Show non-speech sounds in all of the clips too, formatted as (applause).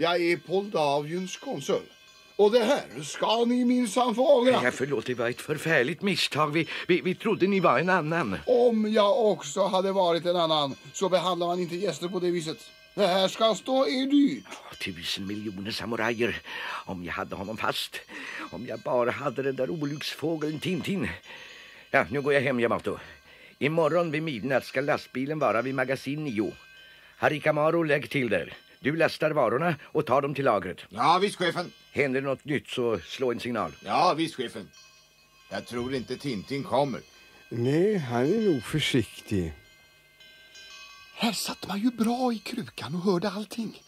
Jag är Poldaviens konsul. Och det här ska ni minsann få ångra. Ja, förlåt, det var ett förfärligt misstag. Vi, vi, vi trodde ni var en annan. Om jag också hade varit en annan så behandlar man inte gäster på det viset. Det här ska stå er dyrt. Tusen miljoner samurajer. Om jag hade honom fast. Om jag bara hade den där olycksfågeln Tintin. Ja, nu går jag hem, Yamato. Imorgon vid midnatt ska lastbilen vara vid magasin 9. Harikamaru, lägg till där. Du lastar varorna och tar dem till lagret. Ja, visst chefen. Händer något nytt så slå en signal. Ja, visst chefen. Jag tror inte Tintin kommer. Nej, han är nog försiktig. Här satt man ju bra i krukan och hörde allting.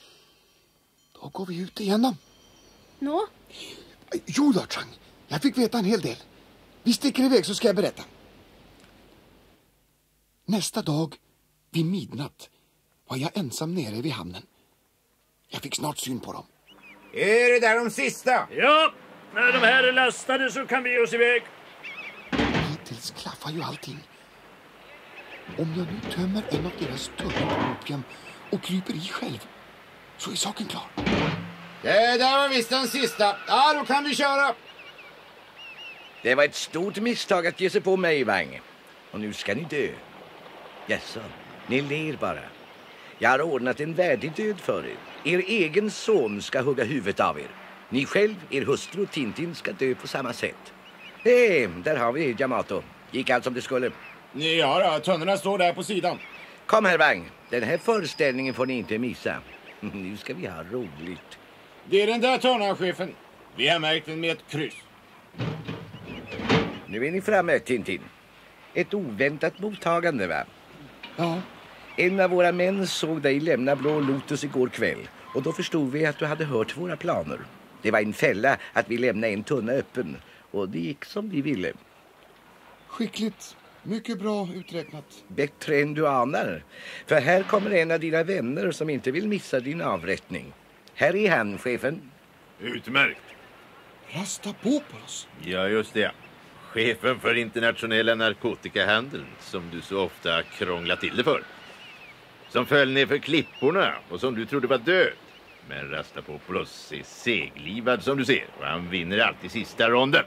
Då går vi ut igenom. Nå, Jo då, Chang. Jag fick veta en hel del. Vi sticker iväg så ska jag berätta. Nästa dag, vid midnatt, var jag ensam nere vid hamnen. Jag fick snart syn på dem. Är det där de sista? Ja, när de här är lastade så kan vi ge oss iväg. Hittills klaffar ju allting. Om jag nu tömmer en av deras tunnor på opium och kryper i själv så är saken klar. Det där var visst den sista. Ja, då kan vi köra. Det var ett stort misstag att ge sig på mig, Wang. Och nu ska ni dö. Jaså, ni ler bara. Jag har ordnat en värdig död för er. Er egen son ska hugga huvudet av er. Ni själv, er hustru och Tintin ska dö på samma sätt. Hej, där har vi Yamato. Gick allt som det skulle. Ja, då, tunnorna står där på sidan. Kom här, Wang. Den här föreställningen får ni inte missa. (laughs) Nu ska vi ha roligt. Det är den där tunnan, chefen. Vi har märkt den med ett kryss. Nu är ni framme, Tintin. Ett oväntat mottagande, va? Ja, En av våra män såg dig lämna Blå Lotus igår kväll och då förstod vi att du hade hört våra planer. Det var en fälla att vi lämnade en tunna öppen och det gick som vi ville. skickligt. Mycket bra uträknat. Bättre än du anar. För här kommer en av dina vänner som inte vill missa din avrättning. Här är han, chefen. Utmärkt. Rasta på på oss. Ja, just det. Chefen för internationella narkotikahandeln som du så ofta krånglat till det för. Som föll ner för klipporna och som du trodde var död. Men Rastapopoulos är seglivad som du ser och han vinner alltid sista ronden.